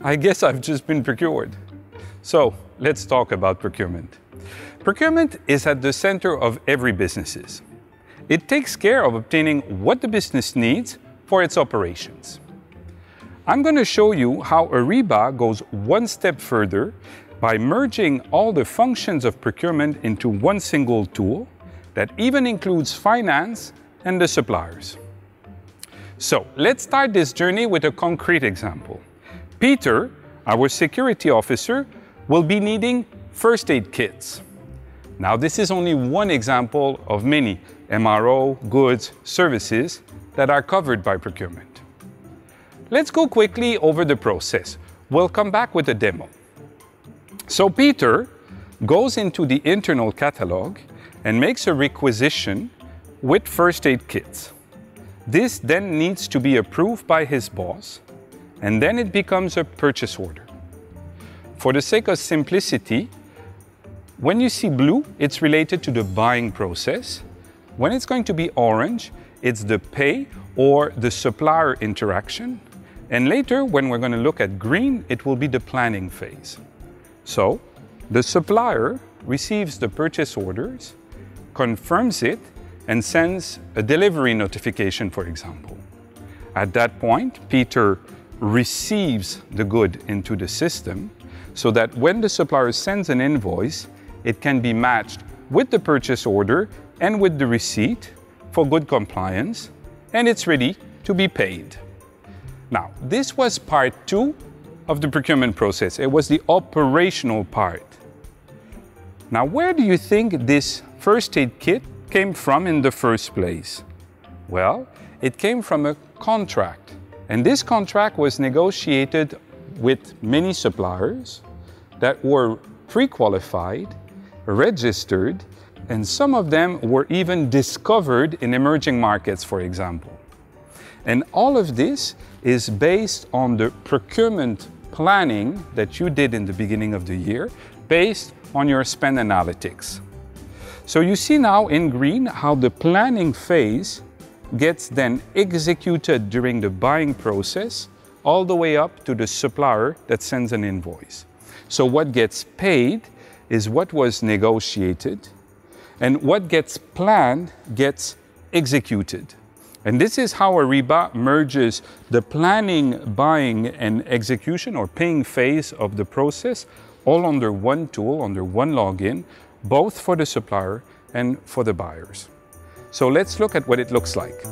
I guess I've just been procured. So let's talk about procurement. Procurement is at the center of every businesses. It takes care of obtaining what the business needs for its operations. I'm going to show you how Ariba goes one step further by merging all the functions of procurement into one single tool that even includes finance and the suppliers. So let's start this journey with a concrete example. Peter, our security officer, will be needing first aid kits. Now this is only one example of many MRO, goods, services that are covered by procurement. Let's go quickly over the process. We'll come back with a demo. So Peter goes into the internal catalog and makes a requisition with first aid kits. This then needs to be approved by his boss, and then it becomes a purchase order. For the sake of simplicity, when you see blue, it's related to the buying process. When it's going to be orange, it's the pay or the supplier interaction. And later, when we're going to look at green, it will be the planning phase. So, the supplier receives the purchase orders, confirms it, and sends a delivery notification, for example. At that point, Peter receives the good into the system so that when the supplier sends an invoice, it can be matched with the purchase order and with the receipt for good compliance, and it's ready to be paid. Now, this was part two of the procurement process. It was the operational part. Now, where do you think this first aid kit came from in the first place? Well, it came from a contract. And this contract was negotiated with many suppliers that were pre qualified, registered, and some of them were even discovered in emerging markets, for example. And all of this is based on the procurement planning that you did in the beginning of the year, based on your spend analytics. So you see now in green how the planning phase gets then executed during the buying process all the way up to the supplier that sends an invoice. So what gets paid is what was negotiated and what gets planned gets executed. And this is how Ariba merges the planning, buying, and execution or paying phase of the process all under one tool, under one login, both for the supplier and for the buyers. So let's look at what it looks like.